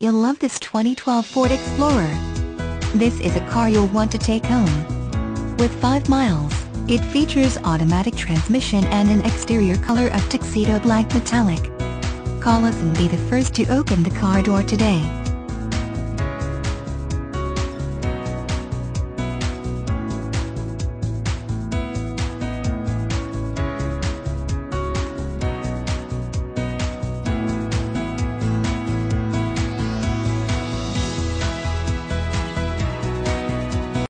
You'll love this 2012 Ford Explorer. This is a car you'll want to take home. With 5 miles, it features automatic transmission and an exterior color of tuxedo black metallic. Call us and be the first to open the car door today.